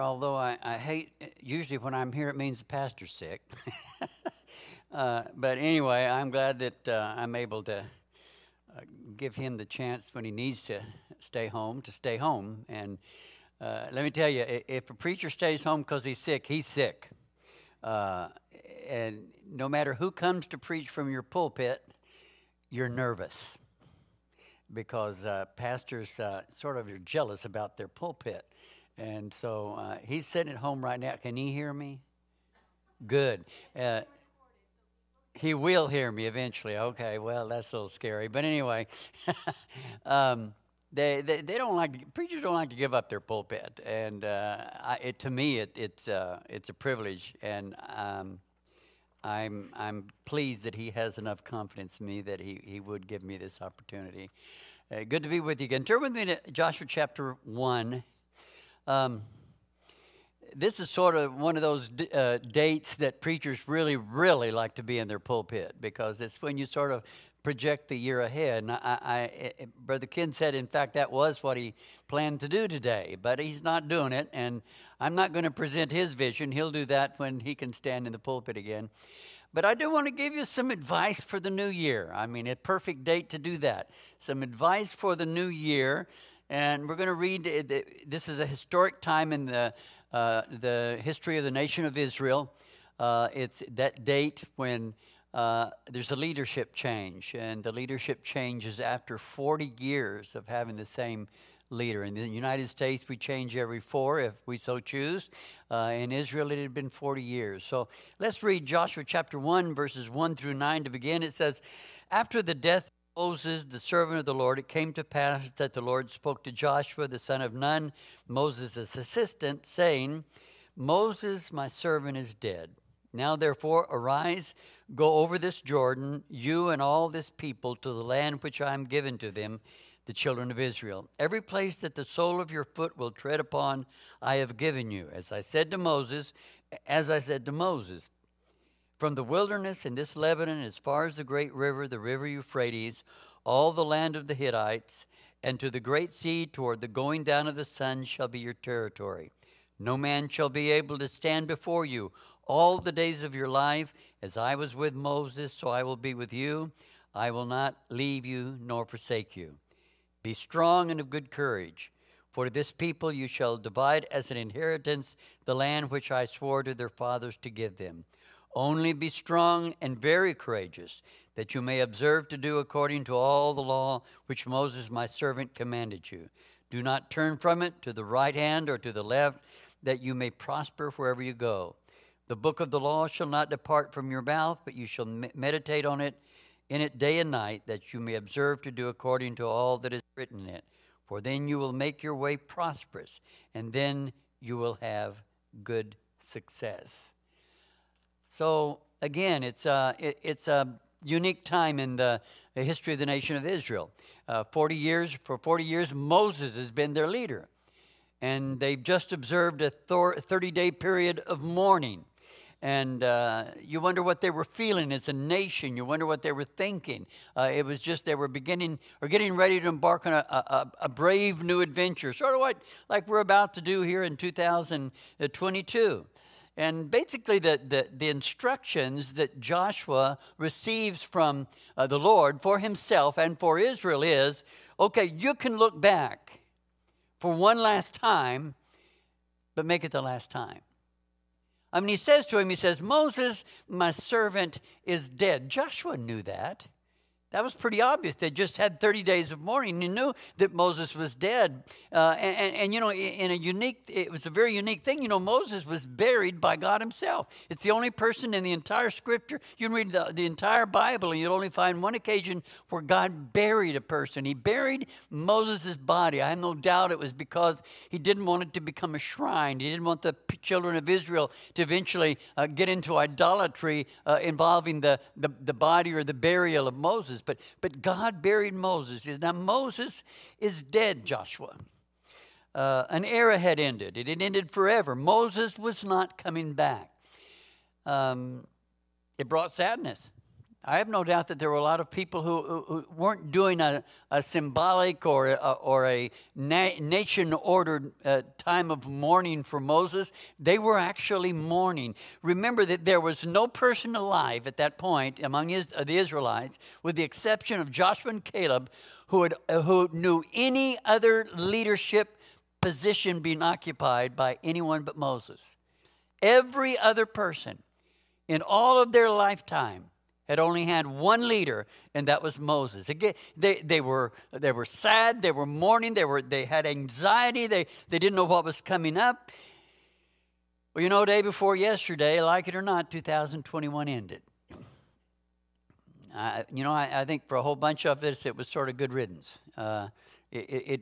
although I, I hate, usually when I'm here, it means the pastor's sick. uh, but anyway, I'm glad that uh, I'm able to uh, give him the chance when he needs to stay home to stay home. And uh, let me tell you, if a preacher stays home because he's sick, he's sick. Uh, and no matter who comes to preach from your pulpit, you're nervous because uh, pastors sort of are jealous about their pulpit. And so uh, he's sitting at home right now. Can he hear me? Good. Uh, he will hear me eventually. Okay, well, that's a little scary. But anyway, um, they, they, they don't like, preachers don't like to give up their pulpit. And uh, I, it, to me, it, it's, uh, it's a privilege. And um, I'm, I'm pleased that he has enough confidence in me that he, he would give me this opportunity. Uh, good to be with you again. Turn with me to Joshua chapter 1. Um, this is sort of one of those uh, dates that preachers really, really like to be in their pulpit because it's when you sort of project the year ahead. And I, I, I, Brother Ken said, in fact, that was what he planned to do today, but he's not doing it. And I'm not going to present his vision. He'll do that when he can stand in the pulpit again. But I do want to give you some advice for the new year. I mean, a perfect date to do that. Some advice for the new year and we're going to read, uh, this is a historic time in the, uh, the history of the nation of Israel. Uh, it's that date when uh, there's a leadership change, and the leadership change is after 40 years of having the same leader. In the United States, we change every four if we so choose. Uh, in Israel, it had been 40 years. So let's read Joshua chapter 1, verses 1 through 9 to begin. It says, After the death Moses, the servant of the Lord, it came to pass that the Lord spoke to Joshua, the son of Nun, Moses' assistant, saying, Moses, my servant, is dead. Now, therefore, arise, go over this Jordan, you and all this people, to the land which I am given to them, the children of Israel. Every place that the sole of your foot will tread upon, I have given you. As I said to Moses, as I said to Moses, from the wilderness in this Lebanon as far as the great river, the river Euphrates, all the land of the Hittites, and to the great sea toward the going down of the sun shall be your territory. No man shall be able to stand before you all the days of your life. As I was with Moses, so I will be with you. I will not leave you nor forsake you. Be strong and of good courage. For to this people you shall divide as an inheritance the land which I swore to their fathers to give them. Only be strong and very courageous, that you may observe to do according to all the law which Moses my servant commanded you. Do not turn from it to the right hand or to the left, that you may prosper wherever you go. The book of the law shall not depart from your mouth, but you shall meditate on it in it day and night, that you may observe to do according to all that is written in it. For then you will make your way prosperous, and then you will have good success. So again, it's a, uh, it, it's a unique time in the, the, history of the nation of Israel. Uh, 40 years, for 40 years, Moses has been their leader. And they've just observed a 30 day period of mourning. And uh, you wonder what they were feeling as a nation. You wonder what they were thinking. Uh, it was just they were beginning or getting ready to embark on a, a, a brave new adventure, sort of what, like we're about to do here in 2022. And basically, the, the, the, instructions that Joshua receives from uh, the Lord for himself and for Israel is okay, you can look back for one last time, but make it the last time. I mean, he says to him, he says, Moses, my servant, is dead. Joshua knew that. That was pretty obvious. They just had 30 days of mourning. You knew that Moses was dead. Uh, and, and, and, you know, in a unique, it was a very unique thing. You know, Moses was buried by God himself. It's the only person in the entire scripture. You can read the, the entire Bible and you'll only find one occasion where God buried a person. He buried Moses' body. I have no doubt it was because he didn't want it to become a shrine. He didn't want the children of Israel to eventually uh, get into idolatry uh, involving the, the, the body or the burial of Moses. But, but God buried Moses. Now, Moses is dead, Joshua. Uh, an era had ended, it had ended forever. Moses was not coming back. Um, it brought sadness I have no doubt that there were a lot of people who, who, weren't doing a, a symbolic or a, or a na- nation ordered uh, time of mourning for Moses. They were actually mourning. Remember that there was no person alive at that point among his, uh, the Israelites, with the exception of Joshua and Caleb, who, had, uh, who knew any other leadership position being occupied by anyone but Moses. Every other person in all of their lifetime had only had one leader, and that was Moses. Again, they, they, were, they were sad, they were mourning, they, were, they had anxiety, they, they didn't know what was coming up. Well, you know, day before yesterday, like it or not, 2021 ended. I, you know, I, I, think for a whole bunch of us, it was sort of good riddance. Uh, it, it,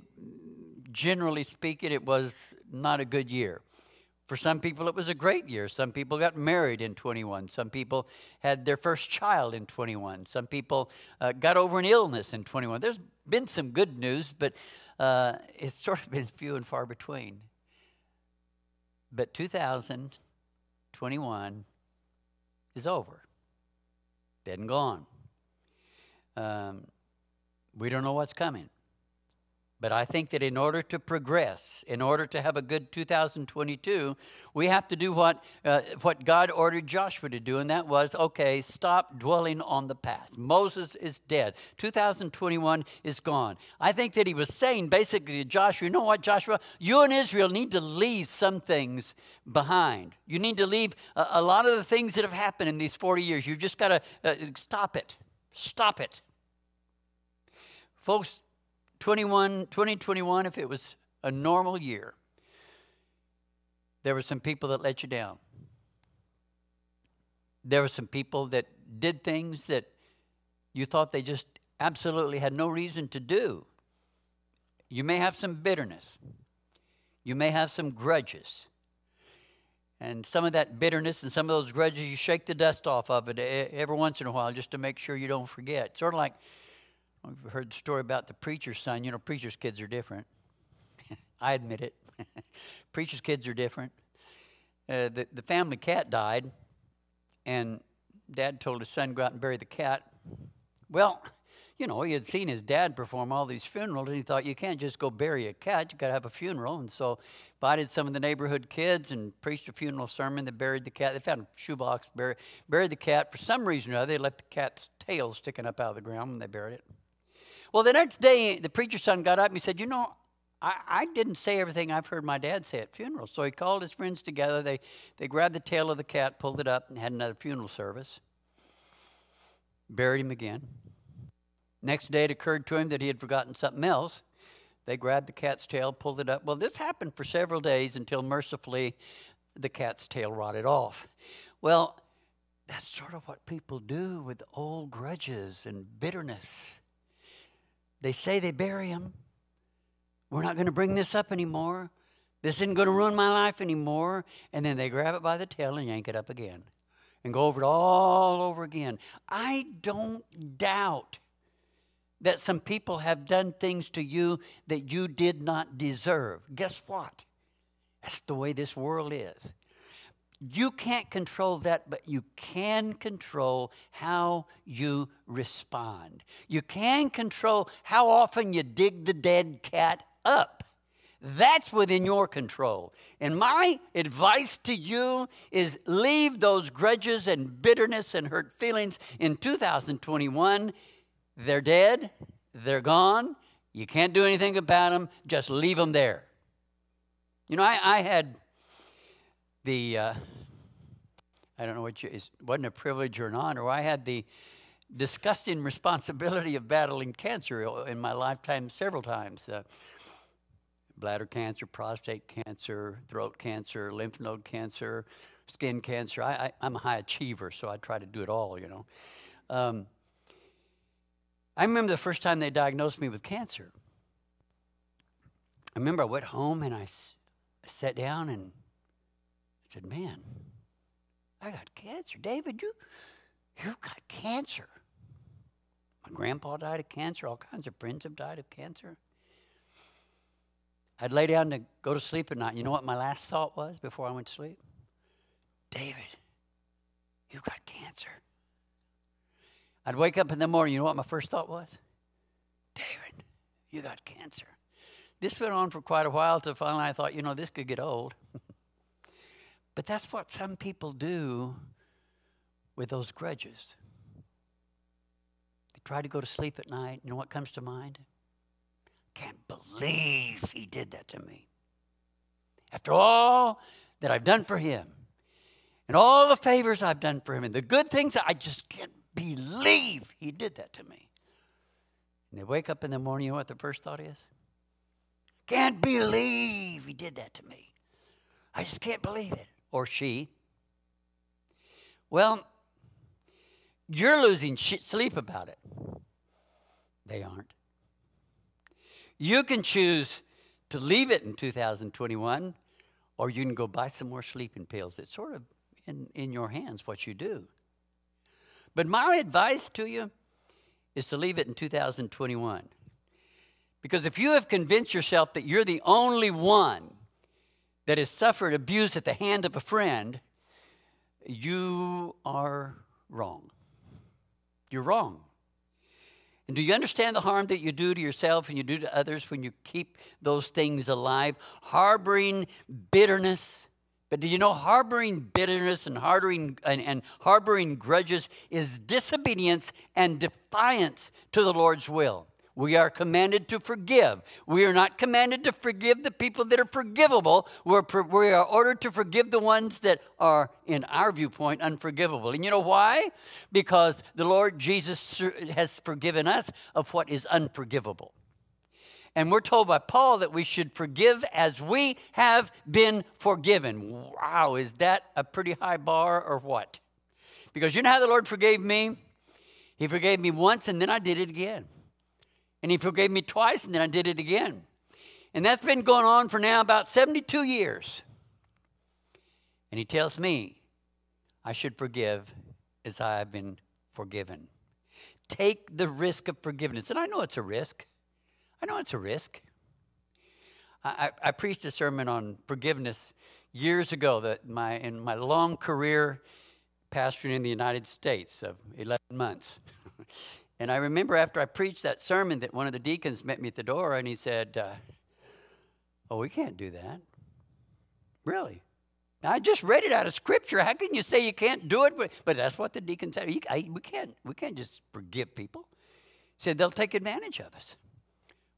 generally speaking, it was not a good year. For some people, it was a great year. Some people got married in 21. Some people had their first child in 21. Some people uh, got over an illness in 21. There's been some good news, but uh, it's sort of been few and far between. But 2021 is over, dead and gone. Um, we don't know what's coming. But I think that in order to progress, in order to have a good 2022, we have to do what, uh, what God ordered Joshua to do, and that was okay, stop dwelling on the past. Moses is dead. 2021 is gone. I think that he was saying basically to Joshua, you know what, Joshua? You and Israel need to leave some things behind. You need to leave a, a lot of the things that have happened in these 40 years. You've just got to uh, stop it. Stop it. Folks, 21, 2021, if it was a normal year, there were some people that let you down. There were some people that did things that you thought they just absolutely had no reason to do. You may have some bitterness. You may have some grudges. And some of that bitterness and some of those grudges, you shake the dust off of it every once in a while just to make sure you don't forget. Sort of like I've heard the story about the preacher's son. You know, preacher's kids are different. I admit it. preacher's kids are different. Uh, the, the family cat died, and dad told his son, go out and bury the cat. Well, you know, he had seen his dad perform all these funerals, and he thought, you can't just go bury a cat, you got to have a funeral. And so invited some of the neighborhood kids and preached a funeral sermon. They buried the cat. They found a shoebox, buried, buried the cat. For some reason or other, they left the cat's tail sticking up out of the ground when they buried it. Well, the next day, the preacher's son got up and he said, You know, I, I, didn't say everything I've heard my dad say at funerals. So he called his friends together. They, they grabbed the tail of the cat, pulled it up, and had another funeral service. Buried him again. Next day, it occurred to him that he had forgotten something else. They grabbed the cat's tail, pulled it up. Well, this happened for several days until mercifully the cat's tail rotted off. Well, that's sort of what people do with old grudges and bitterness. They say they bury him. We're not going to bring this up anymore. This isn't going to ruin my life anymore. And then they grab it by the tail and yank it up again and go over it all over again. I don't doubt that some people have done things to you that you did not deserve. Guess what? That's the way this world is. You can't control that, but you can control how you respond. You can control how often you dig the dead cat up. That's within your control. And my advice to you is leave those grudges and bitterness and hurt feelings in 2021. They're dead, they're gone. You can't do anything about them, just leave them there. You know, I, I had the, uh, I don't know what you, it wasn't a privilege or an honor. I had the disgusting responsibility of battling cancer in my lifetime several times. Uh, bladder cancer, prostate cancer, throat cancer, lymph node cancer, skin cancer. I, am a high achiever, so I try to do it all, you know. Um, I remember the first time they diagnosed me with cancer. I remember I went home and I, sat down and said, Man, I got cancer. David, you, you got cancer. My grandpa died of cancer. All kinds of friends have died of cancer. I'd lay down to go to sleep at night. You know what my last thought was before I went to sleep? David, you got cancer. I'd wake up in the morning, you know what my first thought was? David, you got cancer. This went on for quite a while till finally I thought, you know, this could get old. but that's what some people do with those grudges. They try to go to sleep at night. You know what comes to mind? Can't believe he did that to me. After all that I've done for him, and all the favors I've done for him, and the good things, I just can't believe he did that to me. And they wake up in the morning, you know what the first thought is? Can't believe he did that to me. I just can't believe it. Or she. Well, you're losing sleep about it. They aren't. You can choose to leave it in 2021, or you can go buy some more sleeping pills. It's sort of in, in your hands what you do. But my advice to you is to leave it in 2021. Because if you have convinced yourself that you're the only one that has suffered abuse at the hand of a friend, you are wrong. You're wrong. And do you understand the harm that you do to yourself and you do to others when you keep those things alive? Harboring bitterness. But do you know harboring bitterness and harboring, and, and harboring grudges is disobedience and defiance to the Lord's will? We are commanded to forgive. We are not commanded to forgive the people that are forgivable. We're, we are ordered to forgive the ones that are, in our viewpoint, unforgivable. And you know why? Because the Lord Jesus has forgiven us of what is unforgivable. And we're told by Paul that we should forgive as we have been forgiven. Wow, is that a pretty high bar or what? Because you know how the Lord forgave me? He forgave me once and then I did it again. And he forgave me twice, and then I did it again. And that's been going on for now about 72 years. And he tells me I should forgive as I have been forgiven. Take the risk of forgiveness. And I know it's a risk. I know it's a risk. I, I, I preached a sermon on forgiveness years ago that my in my long career pastoring in the United States of 11 months. And I remember after I preached that sermon that one of the deacons met me at the door and he said, uh, Oh, we can't do that. Really? Now, I just read it out of Scripture. How can you say you can't do it? But, but that's what the deacon said. I, we, can't, we can't just forgive people. He said they'll take advantage of us.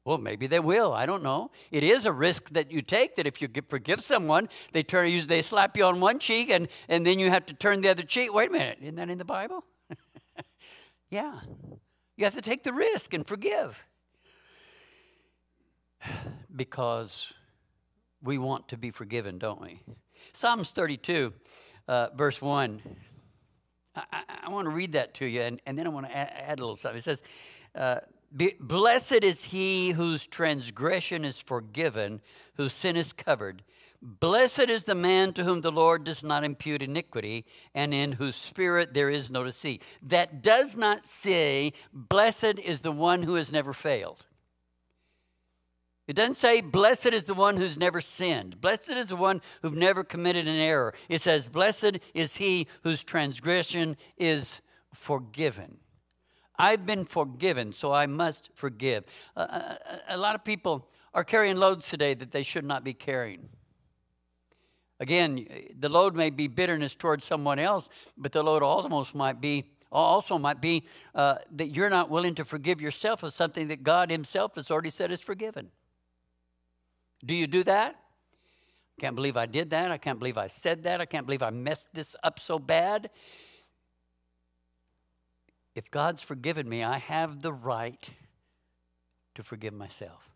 Well, maybe they will. I don't know. It is a risk that you take that if you forgive someone, they turn they slap you on one cheek and, and then you have to turn the other cheek. Wait a minute, isn't that in the Bible? yeah. You have to take the risk and forgive. Because we want to be forgiven, don't we? Psalms 32, uh, verse 1. I, I, want to read that to you, and, and then I want to add, add, a little something. It says, uh, Blessed is he whose transgression is forgiven, whose sin is covered. Blessed is the man to whom the Lord does not impute iniquity, and in whose spirit there is no deceit. That does not say, Blessed is the one who has never failed. It doesn't say, Blessed is the one who's never sinned. Blessed is the one who's never committed an error. It says, Blessed is he whose transgression is forgiven. I've been forgiven, so I must forgive. Uh, a lot of people are carrying loads today that they should not be carrying. Again, the load may be bitterness towards someone else, but the load almost might be also might be uh, that you're not willing to forgive yourself of something that God Himself has already said is forgiven. Do you do that? I can't believe I did that. I can't believe I said that. I can't believe I messed this up so bad. If God's forgiven me, I have the right to forgive myself.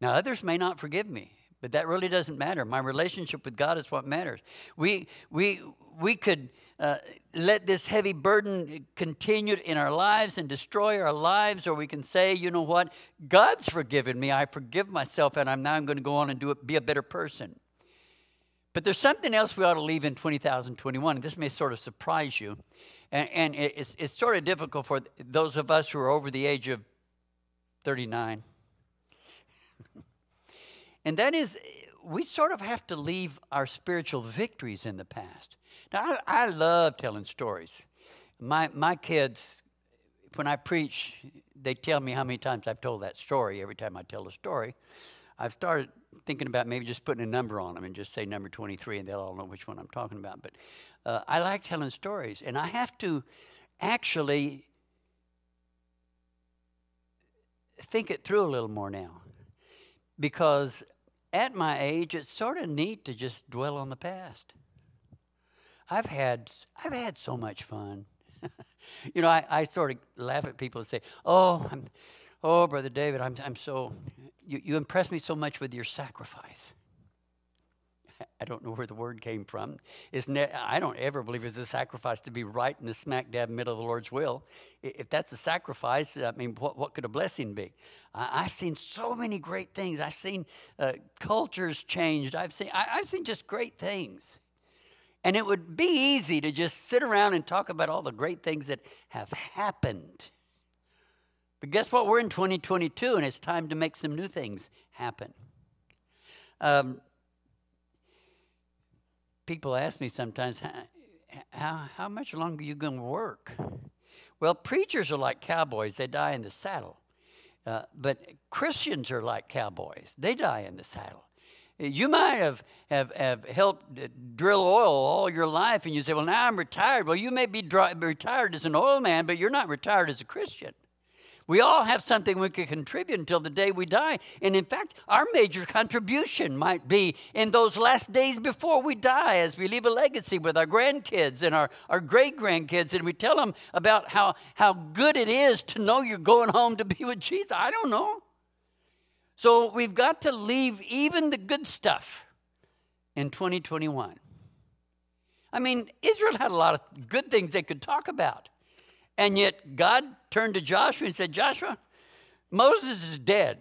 Now, others may not forgive me. But that really doesn't matter. My relationship with God is what matters. We, we, we could uh, let this heavy burden continue in our lives and destroy our lives, or we can say, you know what? God's forgiven me. I forgive myself, and I'm now I'm going to go on and do it, be a better person. But there's something else we ought to leave in 2021, and this may sort of surprise you. And, and it's, it's sort of difficult for those of us who are over the age of 39 and that is, we sort of have to leave our spiritual victories in the past. Now, I, I love telling stories. my, my kids, when I preach, they tell me how many times I've told that story every time I tell a story. I've started thinking about maybe just putting a number on them and just say number 23 and they'll all know which one I'm talking about. But uh, I like telling stories, and I have to actually think it through a little more now because at my age, it's sort of neat to just dwell on the past. I've had, I've had so much fun. you know, I, I sort of laugh at people and say, "Oh, I'm, oh, brother David, I'm, I'm so, you, you impress me so much with your sacrifice." I don't know where the word came from. It's ne- I don't ever believe it's a sacrifice to be right in the smack dab middle of the Lord's will. If that's a sacrifice, I mean, what, what could a blessing be? I, have seen so many great things. I've seen uh, cultures changed. I've seen, I, I've seen just great things. And it would be easy to just sit around and talk about all the great things that have happened. But guess what? We're in 2022 and it's time to make some new things happen. Um, people ask me sometimes, how, how much longer are you going to work? Well, preachers are like cowboys, they die in the saddle. Uh, but Christians are like cowboys, they die in the saddle. You might have, have, have helped drill oil all your life, and you say, Well, now I'm retired. Well, you may be retired as an oil man, but you're not retired as a Christian. We all have something we can contribute until the day we die. And in fact, our major contribution might be in those last days before we die as we leave a legacy with our grandkids and our, our great grandkids. And we tell them about how, how good it is to know you're going home to be with Jesus. I don't know. So we've got to leave even the good stuff in 2021. I mean, Israel had a lot of good things they could talk about. And yet God turned to Joshua and said, Joshua, Moses is dead.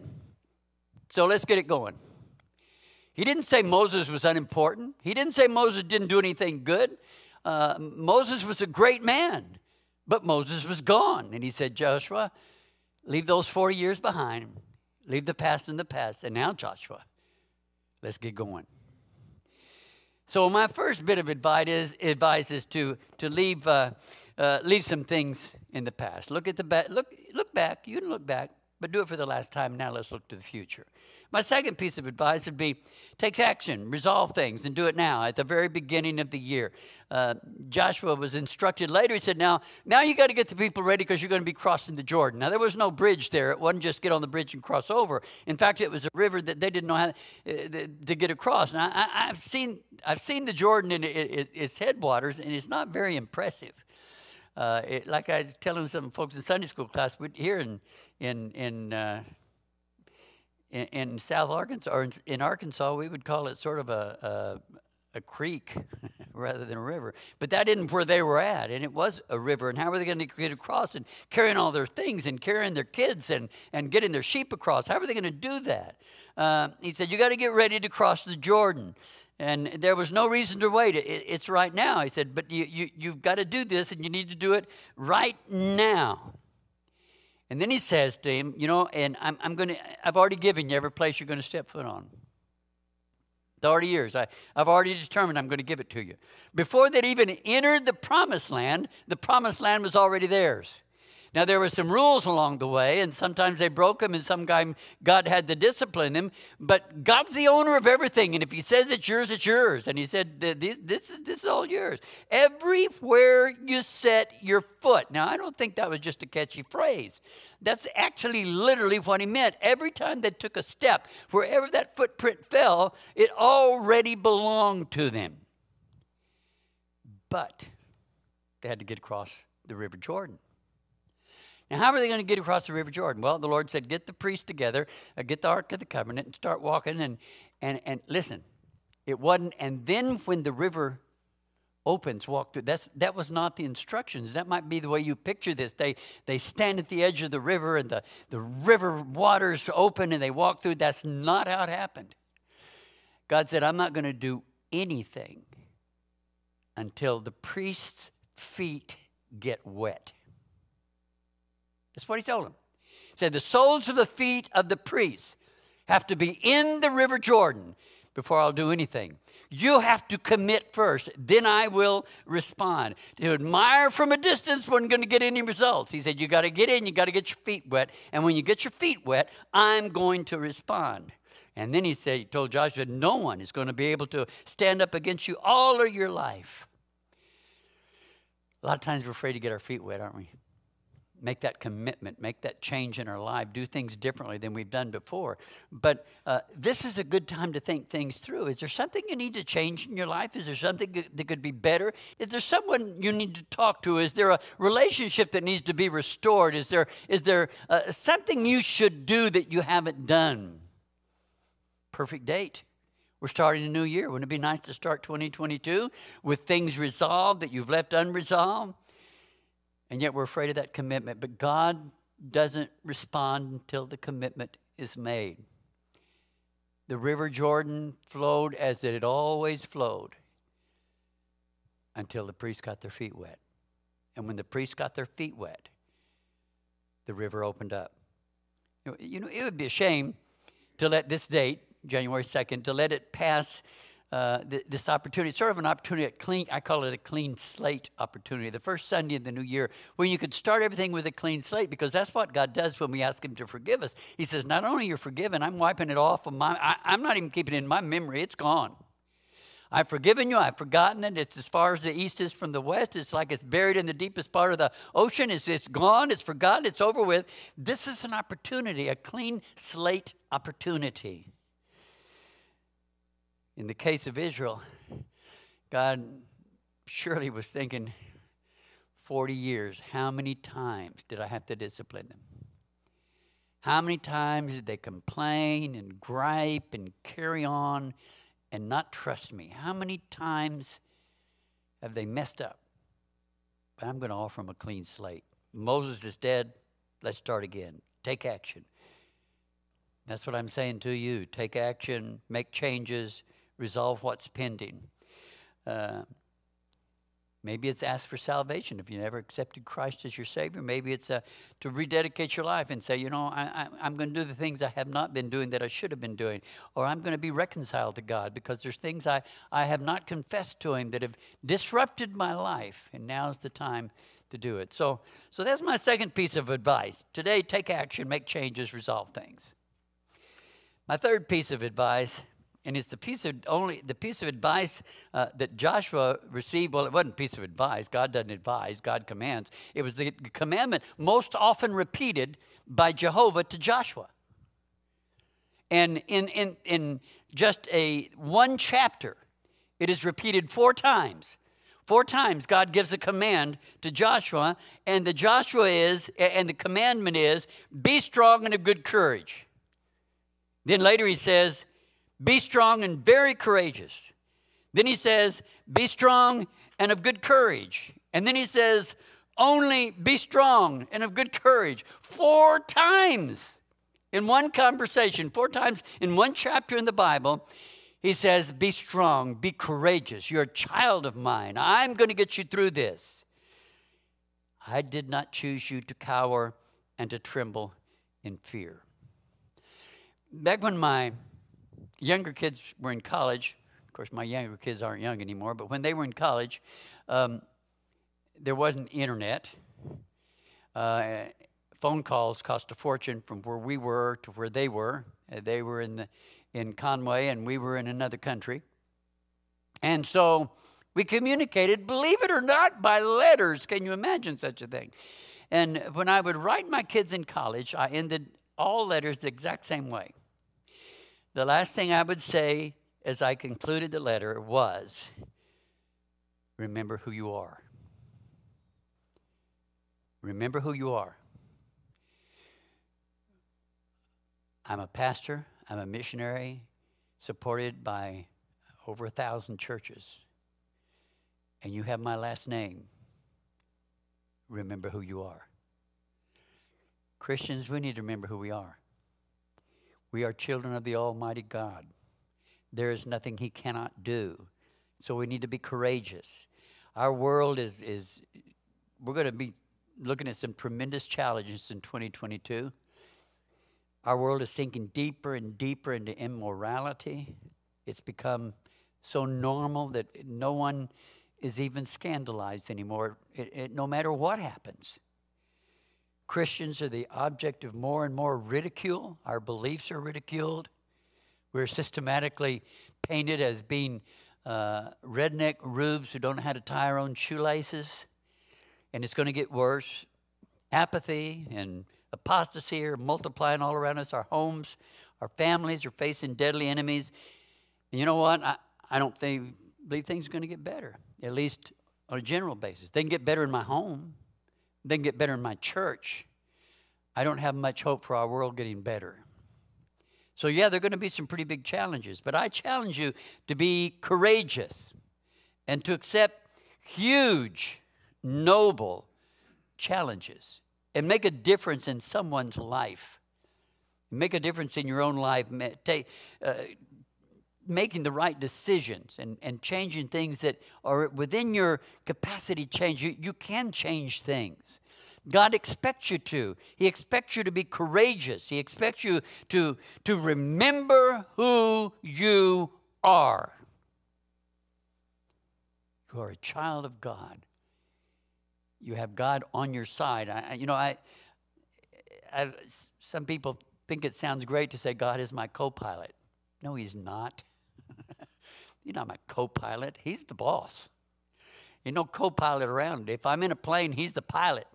So let's get it going. He didn't say Moses was unimportant. He didn't say Moses didn't do anything good. Uh, Moses was a great man, but Moses was gone. And he said, Joshua, leave those 40 years behind Leave the past in the past. And now, Joshua, let's get going. So my first bit of advice is, advice is to, to leave, uh, uh, leave some things in the past. Look at the back. Look, look back. You can look back, but do it for the last time. Now let's look to the future. My second piece of advice would be take action, resolve things, and do it now at the very beginning of the year. Uh, Joshua was instructed later. He said, "Now, now you got to get the people ready because you're going to be crossing the Jordan." Now there was no bridge there. It wasn't just get on the bridge and cross over. In fact, it was a river that they didn't know how uh, to get across. Now I, have seen I've seen the Jordan in its headwaters, and it's not very impressive. Uh, it, like I was telling some folks in Sunday school class, here in in in uh, in, in South Arkansas, or in, in, Arkansas, we would call it sort of a, a, a creek rather than a river. But that isn't where they were at, and it was a river. And how were they going to get across and carrying all their things and carrying their kids and, and getting their sheep across? How were they going to do that? Uh, he said, You got to get ready to cross the Jordan. And there was no reason to wait. It, it's right now. He said, But you, you, you've got to do this, and you need to do it right now. And then he says to him, You know, and I'm, I'm going to, I've already given you every place you're going to step foot on. 30 years. I, I've already determined I'm going to give it to you. Before they'd even entered the promised land, the promised land was already theirs. Now, there were some rules along the way, and sometimes they broke them, and sometimes God had to discipline them. But God's the owner of everything, and if He says it's yours, it's yours. And He said, This, this, is, this is all yours. Everywhere you set your foot. Now, I don't think that was just a catchy phrase. That's actually literally what He meant. Every time they took a step, wherever that footprint fell, it already belonged to them. But they had to get across the River Jordan. Now, how are they going to get across the River Jordan? Well, the Lord said, get the priests together, uh, get the Ark of the Covenant, and start walking. And, and, and listen, it wasn't, and then when the river opens, walk through. That's, that was not the instructions. That might be the way you picture this. They, they stand at the edge of the river, and the, the river waters open, and they walk through. That's not how it happened. God said, I'm not going to do anything until the priest's feet get wet. That's what he told him. He said, The soles of the feet of the priests have to be in the river Jordan before I'll do anything. You have to commit first, then I will respond. To admire from a distance wasn't going to get any results. He said, You got to get in, you got to get your feet wet. And when you get your feet wet, I'm going to respond. And then he said, He told Joshua, No one is going to be able to stand up against you all of your life. A lot of times we're afraid to get our feet wet, aren't we? Make that commitment, make that change in our life, do things differently than we've done before. But uh, this is a good time to think things through. Is there something you need to change in your life? Is there something that could be better? Is there someone you need to talk to? Is there a relationship that needs to be restored? Is there, is there uh, something you should do that you haven't done? Perfect date. We're starting a new year. Wouldn't it be nice to start 2022 with things resolved that you've left unresolved? And yet we're afraid of that commitment. But God doesn't respond until the commitment is made. The river Jordan flowed as it had always flowed until the priests got their feet wet. And when the priests got their feet wet, the river opened up. You know, it would be a shame to let this date, January 2nd, to let it pass uh, th- this opportunity, sort of an opportunity, a clean, I call it a clean slate opportunity. The first Sunday in the new year, where you could start everything with a clean slate, because that's what God does when we ask Him to forgive us. He says, Not only you're forgiven, I'm wiping it off of my, I, I'm not even keeping it in my memory, it's gone. I've forgiven you. I've forgotten it. It's as far as the east is from the west. It's like it's buried in the deepest part of the ocean. It's, it's gone. It's forgotten. It's over with. This is an opportunity, a clean slate opportunity. In the case of Israel, God surely was thinking 40 years, how many times did I have to discipline them? How many times did they complain and gripe and carry on and not trust me? How many times have they messed up? But I'm going to offer them a clean slate. Moses is dead. Let's start again. Take action. That's what I'm saying to you. Take action, make changes, resolve what's pending. Uh, maybe it's ask for salvation if you never accepted Christ as your Savior. Maybe it's uh, to rededicate your life and say, you know, I, am going to do the things I have not been doing that I should have been doing. Or I'm going to be reconciled to God because there's things I, I have not confessed to Him that have disrupted my life. And now's the time to do it. So, so that's my second piece of advice. Today, take action, make changes, resolve things. My third piece of advice and it's the piece of only the piece of advice uh, that Joshua received. Well, it wasn't a piece of advice. God doesn't advise. God commands. It was the commandment most often repeated by Jehovah to Joshua. And in in in just a one chapter, it is repeated four times. Four times God gives a command to Joshua, and the Joshua is, and the commandment is, be strong and of good courage. Then later he says, be strong and very courageous. Then he says, Be strong and of good courage. And then he says, Only be strong and of good courage. Four times in one conversation, four times in one chapter in the Bible, he says, Be strong, be courageous. You're a child of mine. I'm going to get you through this. I did not choose you to cower and to tremble in fear. Back when my younger kids were in college. Of course, my younger kids aren't young anymore, but when they were in college, um, there wasn't internet. Uh, phone calls cost a fortune from where we were to where they were. Uh, they were in, the, in Conway, and we were in another country. And so we communicated, believe it or not, by letters. Can you imagine such a thing? And when I would write my kids in college, I ended all letters the exact same way. The last thing I would say as I concluded the letter was remember who you are. Remember who you are. I'm a pastor, I'm a missionary, supported by over a thousand churches. And you have my last name. Remember who you are. Christians, we need to remember who we are. We are children of the Almighty God. There is nothing He cannot do. So we need to be courageous. Our world is, is we're going to be looking at some tremendous challenges in 2022. Our world is sinking deeper and deeper into immorality. It's become so normal that no one is even scandalized anymore, it, it, no matter what happens. Christians are the object of more and more ridicule. Our beliefs are ridiculed. We're systematically painted as being uh, redneck rubes who don't know how to tie our own shoelaces. And it's going to get worse. Apathy and apostasy are multiplying all around us. Our homes, our families are facing deadly enemies. And you know what? I, I don't think, believe things are going to get better, at least on a general basis. They can get better in my home, they can get better in my church. I don't have much hope for our world getting better. So, yeah, there are going to be some pretty big challenges, but I challenge you to be courageous and to accept huge, noble challenges and make a difference in someone's life. Make a difference in your own life. Take, uh, making the right decisions and, and changing things that are within your capacity change. You, you can change things. God expects you to. He expects you to be courageous. He expects you to, to remember who you are. You are a child of God. You have God on your side. I, you know, I, I, some people think it sounds great to say God is my co pilot. No, He's not. You're not my co pilot. He's the boss. There's no co pilot around. If I'm in a plane, he's the pilot.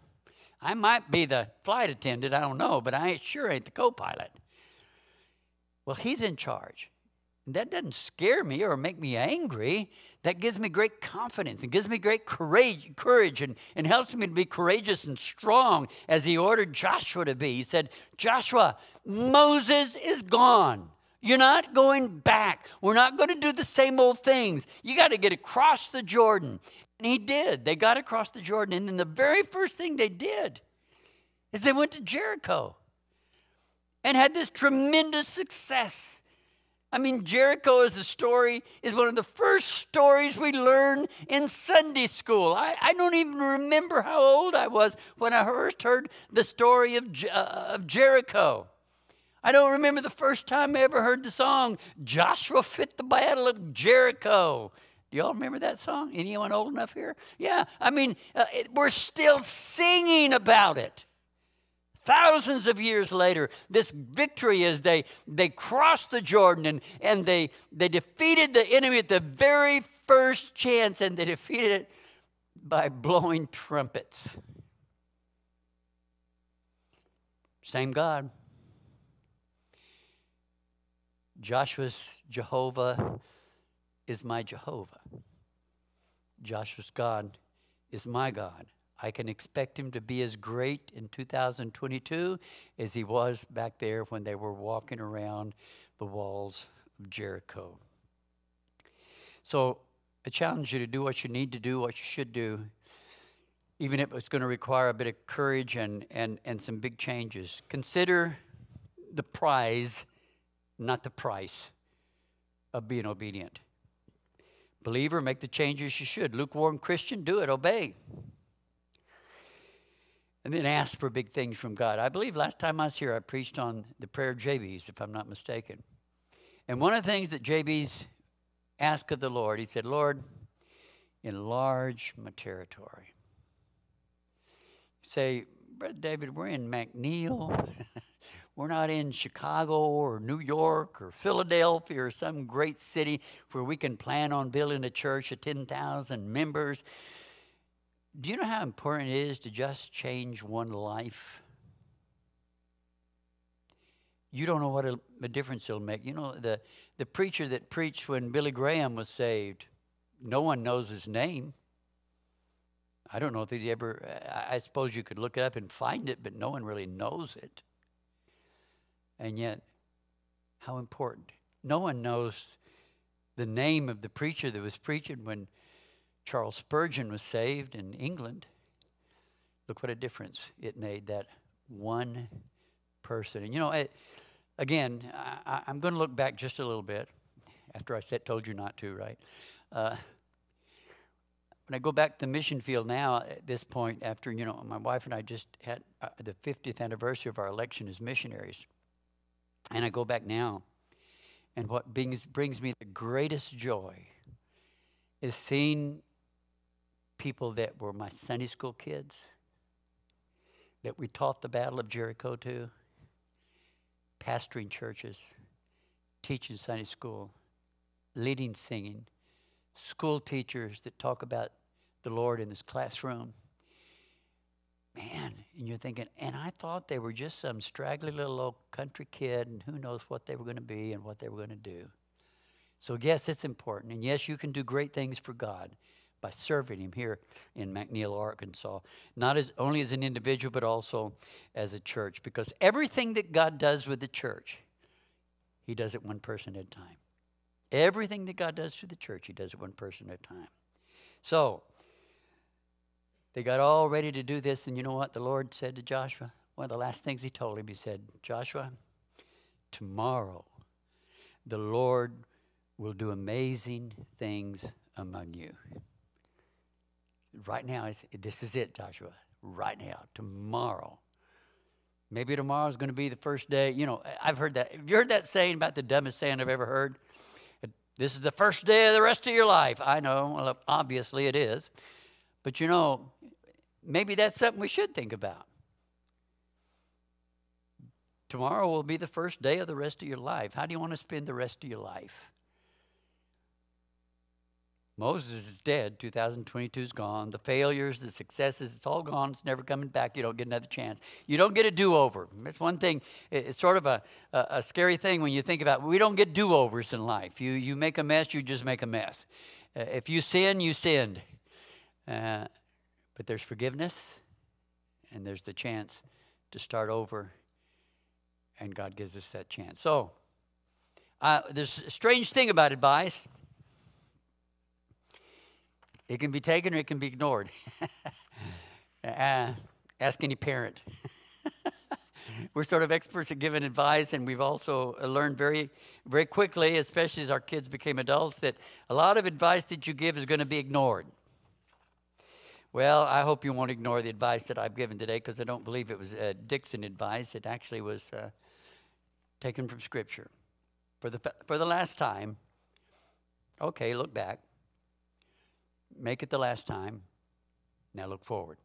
I might be the flight attendant, I don't know, but I ain't sure ain't the co pilot. Well, he's in charge. That doesn't scare me or make me angry. That gives me great confidence and gives me great courage, courage and, and helps me to be courageous and strong as he ordered Joshua to be. He said, Joshua, Moses is gone. You're not going back. We're not going to do the same old things. You got to get across the Jordan. And he did. They got across the Jordan. And then the very first thing they did is they went to Jericho and had this tremendous success. I mean, Jericho is a story, is one of the first stories we learn in Sunday school. I, I don't even remember how old I was when I first heard the story of, uh, of Jericho. I don't remember the first time I ever heard the song, Joshua Fit the Battle of Jericho. Do y'all remember that song? Anyone old enough here? Yeah, I mean, uh, it, we're still singing about it. Thousands of years later, this victory as they, they crossed the Jordan and, and they, they defeated the enemy at the very first chance, and they defeated it by blowing trumpets. Same God. Joshua's Jehovah is my Jehovah. Joshua's God is my God. I can expect him to be as great in 2022 as he was back there when they were walking around the walls of Jericho. So I challenge you to do what you need to do, what you should do, even if it's going to require a bit of courage and, and, and some big changes. Consider the prize not the price of being obedient. Believer, make the changes you should. Lukewarm Christian, do it, obey. And then ask for big things from God. I believe last time I was here, I preached on the prayer of if I'm not mistaken. And one of the things that Jabez asked of the Lord, he said, Lord, enlarge my territory. Say, Brother David, we're in McNeil. We're not in Chicago or New York or Philadelphia or some great city where we can plan on building a church of 10,000 members. Do you know how important it is to just change one life? You don't know what a, a difference it'll make. You know, the, the preacher that preached when Billy Graham was saved, no one knows his name. I don't know if he ever, I suppose you could look it up and find it, but no one really knows it. And yet, how important. No one knows the name of the preacher that was preaching when Charles Spurgeon was saved in England. Look what a difference it made, that one person. And you know, I, again, I, am going to look back just a little bit after I said, told you not to, right? Uh, when I go back to the mission field now, at this point, after, you know, my wife and I just had uh, the 50th anniversary of our election as missionaries. And I go back now, and what brings, brings me the greatest joy is seeing people that were my Sunday school kids that we taught the Battle of Jericho to, pastoring churches, teaching Sunday school, leading singing, school teachers that talk about the Lord in this classroom. Man, and you're thinking, and I thought they were just some straggly little old country kid, and who knows what they were going to be and what they were going to do. So, yes, it's important. And yes, you can do great things for God by serving Him here in McNeil, Arkansas, not as only as an individual, but also as a church. Because everything that God does with the church, He does it one person at a time. Everything that God does through the church, He does it one person at a time. So, they got all ready to do this, and you know what the Lord said to Joshua? One of the last things He told him, He said, Joshua, tomorrow the Lord will do amazing things among you. Right now, this is it, Joshua. Right now, tomorrow. Maybe tomorrow is going to be the first day. You know, I've heard that. Have you heard that saying about the dumbest saying I've ever heard? This is the first day of the rest of your life. I know, well, obviously it is. But you know, maybe that's something we should think about. Tomorrow will be the first day of the rest of your life. How do you want to spend the rest of your life? Moses is dead. 2022 is gone. The failures, the successes, it's all gone. It's never coming back. You don't get another chance. You don't get a do over. That's one thing. It's sort of a, a, a, scary thing when you think about we don't get do overs in life. You, you make a mess, you just make a mess. Uh, if you sin, you sinned. Uh, but there's forgiveness, and there's the chance to start over, and God gives us that chance. So, uh, there's a strange thing about advice. It can be taken or it can be ignored. uh, ask any parent. We're sort of experts at giving advice, and we've also learned very, very quickly, especially as our kids became adults, that a lot of advice that you give is going to be ignored. Well, I hope you won't ignore the advice that I've given today because I don't believe it was uh, Dixon advice. It actually was uh, taken from Scripture. For the, for the last time, okay, look back make it the last time. Now look forward.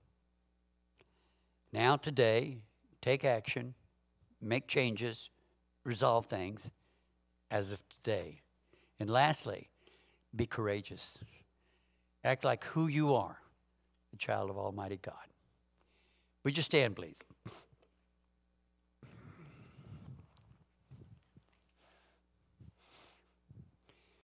Now, today, take action, make changes, resolve things as of today. And lastly, be courageous. Act like who you are, the child of Almighty God. Would you stand, please?